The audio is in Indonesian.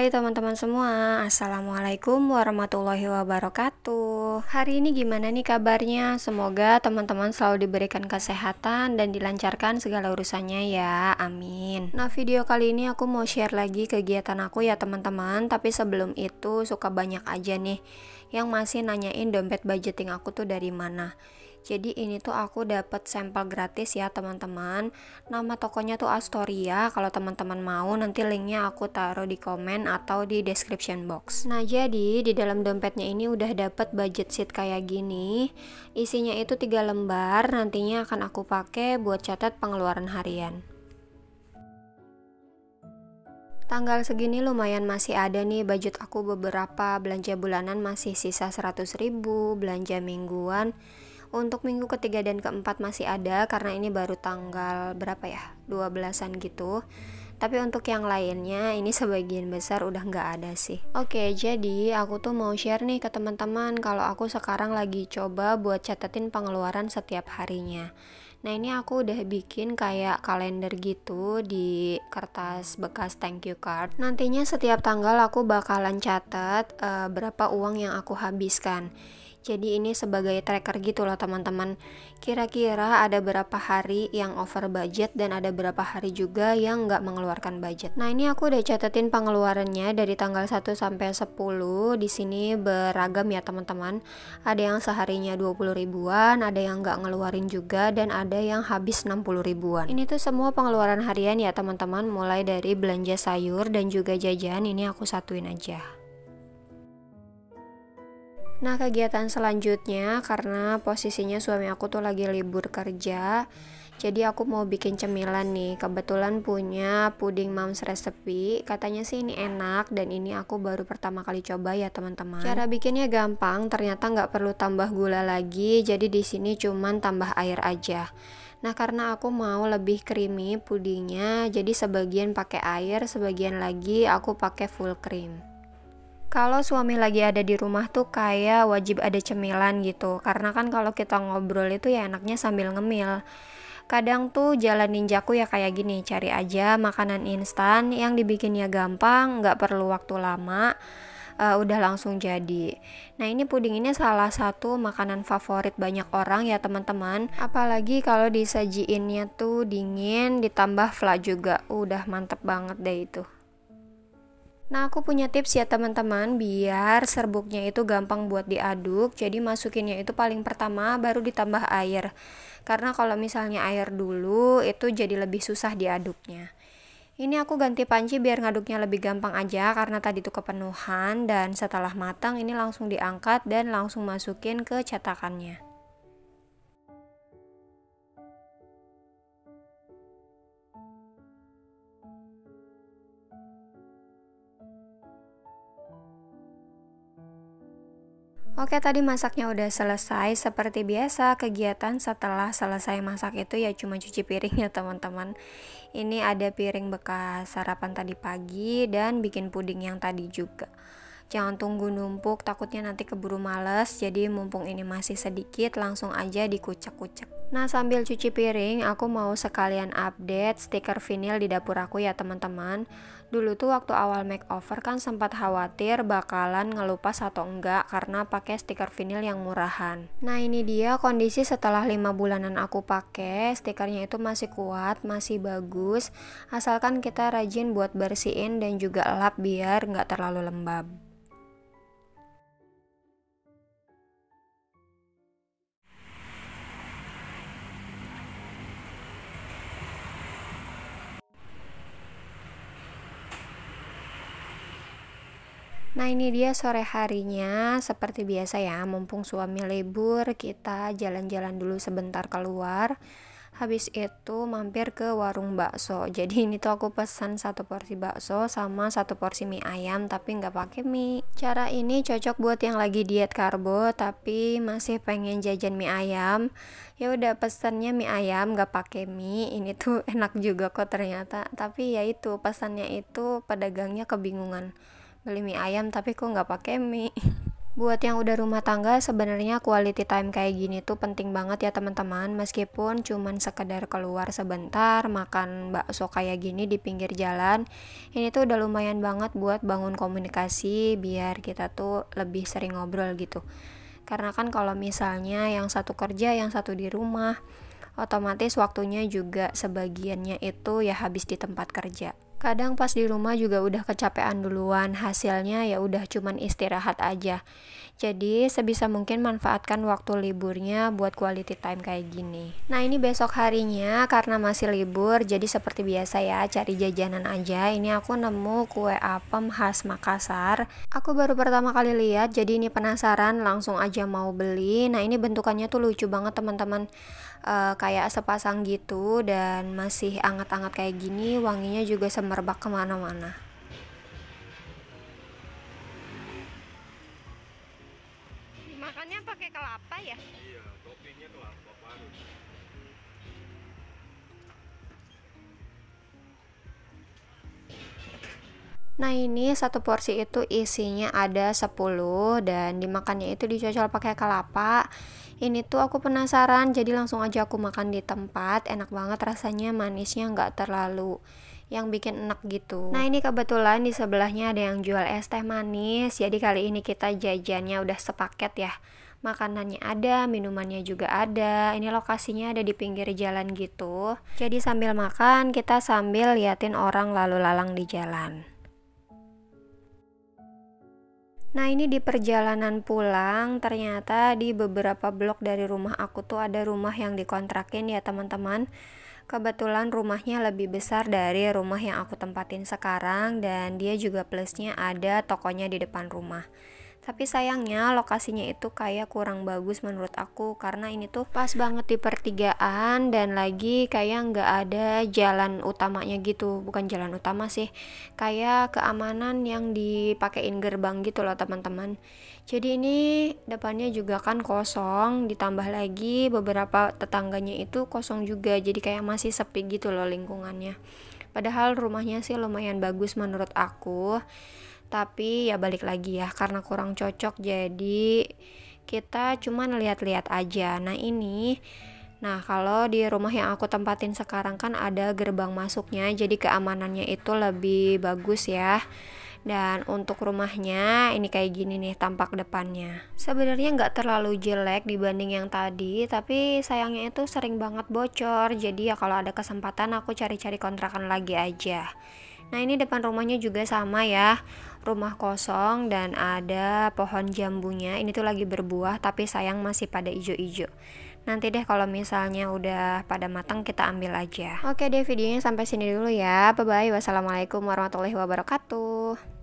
Hai teman-teman semua, Assalamualaikum warahmatullahi wabarakatuh. Hari ini gimana nih kabarnya? Semoga teman-teman selalu diberikan kesehatan dan dilancarkan segala urusannya ya, amin. Nah video kali ini aku mau share lagi kegiatan aku ya teman-teman. Tapi sebelum itu suka banyak aja nih yang masih nanyain dompet budgeting aku tuh dari mana jadi ini tuh aku dapat sampel gratis ya teman-teman. Nama tokonya tuh Astoria. Kalau teman-teman mau nanti linknya aku taruh di komen atau di description box. Nah jadi di dalam dompetnya ini udah dapat budget sheet kayak gini. Isinya itu tiga lembar nantinya akan aku pakai buat catat pengeluaran harian. Tanggal segini lumayan masih ada nih budget aku beberapa. Belanja bulanan masih sisa 100 ribu belanja mingguan untuk minggu ketiga dan keempat masih ada karena ini baru tanggal berapa ya? 12an gitu. Tapi untuk yang lainnya ini sebagian besar udah nggak ada sih. Oke jadi aku tuh mau share nih ke teman-teman kalau aku sekarang lagi coba buat catetin pengeluaran setiap harinya. Nah ini aku udah bikin kayak kalender gitu di kertas bekas thank you card. Nantinya setiap tanggal aku bakalan catat uh, berapa uang yang aku habiskan jadi ini sebagai tracker gitu loh teman-teman. Kira-kira ada berapa hari yang over budget dan ada berapa hari juga yang nggak mengeluarkan budget? Nah ini aku udah catetin pengeluarannya dari tanggal 1 sampai 10 di sini beragam ya teman-teman. Ada yang seharinya 20 ribuan ada yang nggak ngeluarin juga dan ada yang habis 60 ribuan. Ini tuh semua pengeluaran harian ya teman-teman. Mulai dari belanja sayur dan juga jajan ini aku satuin aja Nah kegiatan selanjutnya karena posisinya suami aku tuh lagi libur kerja jadi aku mau bikin cemilan nih. Kebetulan punya puding moms recipe katanya sih ini enak dan ini aku baru pertama kali coba ya teman-teman. Cara bikinnya gampang ternyata nggak perlu tambah gula lagi jadi di sini cuman tambah air aja. Nah karena aku mau lebih creamy pudingnya jadi sebagian pakai air sebagian lagi aku pakai full cream kalau suami lagi ada di rumah tuh kayak wajib ada cemilan gitu karena kan kalau kita ngobrol itu ya enaknya sambil ngemil kadang tuh jalan ninjaku ya kayak gini cari aja makanan instan yang dibikinnya gampang nggak perlu waktu lama uh, udah langsung jadi. Nah, ini puding ini salah satu makanan favorit banyak orang ya, teman-teman. Apalagi kalau disajiinnya tuh dingin ditambah fla juga. Udah mantep banget deh itu. Nah, aku punya tips ya teman-teman biar serbuknya itu gampang buat diaduk. Jadi masukinnya itu paling pertama baru ditambah air. Karena kalau misalnya air dulu itu jadi lebih susah diaduknya. Ini aku ganti panci biar ngaduknya lebih gampang aja karena tadi itu kepenuhan dan setelah matang ini langsung diangkat dan langsung masukin ke cetakannya. Oke tadi masaknya udah selesai. Seperti biasa kegiatan setelah selesai masak itu ya cuma cuci piring ya teman-teman. Ini ada piring bekas sarapan tadi pagi dan bikin puding yang tadi juga. Jangan tunggu numpuk takutnya nanti keburu males Jadi mumpung ini masih sedikit langsung aja dikucek-kucek. Nah sambil cuci piring aku mau sekalian update stiker vinil di dapur aku ya teman-teman Dulu tuh waktu awal makeover kan sempat khawatir bakalan ngelupas atau enggak karena pakai stiker vinil yang murahan. Nah ini dia kondisi setelah 5 bulanan aku pakai, stikernya itu masih kuat, masih bagus, asalkan kita rajin buat bersihin dan juga lap biar nggak terlalu lembab. Nah ini dia sore harinya. Seperti biasa ya mumpung suami libur kita jalan-jalan dulu sebentar keluar. Habis itu mampir ke warung bakso. Jadi ini tuh aku pesan satu porsi bakso sama satu porsi mie ayam tapi nggak pakai mie. Cara ini cocok buat yang lagi diet karbo tapi masih pengen jajan mie ayam. Ya udah pesannya mie ayam nggak pakai mie. Ini tuh enak juga kok ternyata. Tapi ya itu pesannya itu pedagangnya kebingungan beli mie ayam tapi kok nggak pakai mie? Buat yang udah rumah tangga sebenarnya quality time kayak gini tuh penting banget ya teman-teman. Meskipun cuman sekedar keluar sebentar makan bakso kayak gini di pinggir jalan Ini tuh udah lumayan banget buat bangun komunikasi biar kita tuh lebih sering ngobrol gitu. Karena kan kalau misalnya yang satu kerja yang satu di rumah Otomatis waktunya juga sebagiannya itu ya habis di tempat kerja Kadang pas di rumah juga udah kecapean duluan, hasilnya ya udah cuman istirahat aja. Jadi sebisa mungkin manfaatkan waktu liburnya buat quality time kayak gini. Nah ini besok harinya karena masih libur, jadi seperti biasa ya cari jajanan aja. Ini aku nemu kue apem khas Makassar. Aku baru pertama kali lihat, jadi ini penasaran, langsung aja mau beli. Nah ini bentukannya tuh lucu banget teman-teman uh, kayak sepasang gitu dan masih anget-anget kayak gini wanginya juga semerbak ke mana-mana. Makannya pakai kelapa ya? Iya toppingnya kelapa parut Nah ini satu porsi itu isinya ada 10 dan dimakannya itu dicocol pakai kelapa. Ini tuh aku penasaran jadi langsung aja aku makan di tempat. Enak banget rasanya manisnya nggak terlalu yang bikin enak gitu nah ini kebetulan di sebelahnya ada yang jual es teh manis jadi kali ini kita jajannya udah sepaket ya makanannya ada, minumannya juga ada. Ini lokasinya ada di pinggir jalan gitu. Jadi sambil makan, kita sambil liatin orang lalu lalang di jalan. Nah ini di perjalanan pulang ternyata di beberapa blok dari rumah aku tuh ada rumah yang dikontrakin ya teman-teman Kebetulan rumahnya lebih besar dari rumah yang aku tempatin sekarang dan dia juga plusnya ada tokonya di depan rumah tapi sayangnya lokasinya itu kayak kurang bagus menurut aku karena ini tuh pas banget di pertigaan dan lagi kayak nggak ada jalan utamanya gitu. Bukan jalan utama sih kayak keamanan yang dipakein gerbang gitu loh teman-teman. Jadi ini depannya juga kan kosong ditambah lagi beberapa tetangganya itu kosong juga jadi kayak masih sepi gitu loh lingkungannya. Padahal rumahnya sih lumayan bagus menurut aku tapi ya balik lagi ya karena kurang cocok jadi kita cuma lihat-lihat aja. Nah ini nah kalau di rumah yang aku tempatin sekarang kan ada gerbang masuknya jadi keamanannya itu lebih bagus ya. Dan untuk rumahnya ini kayak gini nih tampak depannya. Sebenarnya nggak terlalu jelek dibanding yang tadi tapi sayangnya itu sering banget bocor. Jadi ya kalau ada kesempatan aku cari-cari kontrakan lagi aja Nah ini depan rumahnya juga sama ya. Rumah kosong dan ada pohon jambunya. Ini tuh lagi berbuah tapi sayang masih pada ijo-ijo. Nanti deh kalau misalnya udah pada matang kita ambil aja. Oke deh videonya sampai sini dulu ya. Bye bye wassalamualaikum warahmatullahi wabarakatuh